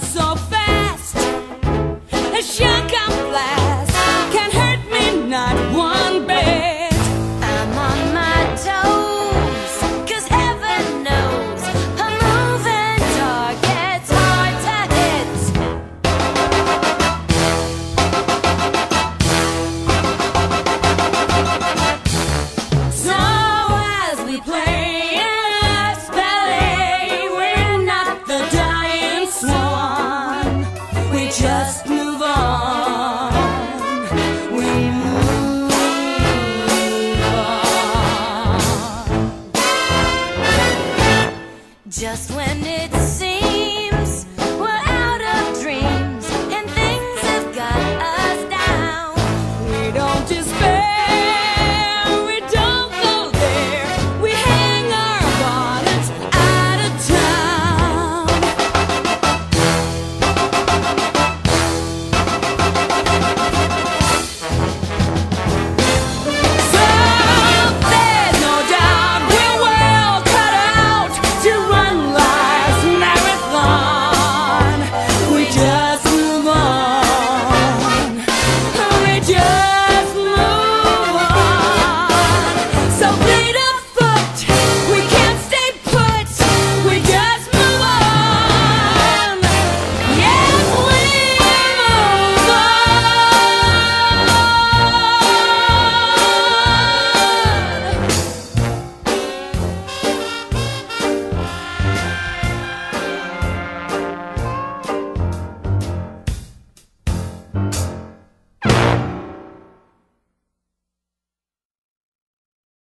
so fast, a shock I'm flat. just move on. We move on. Just when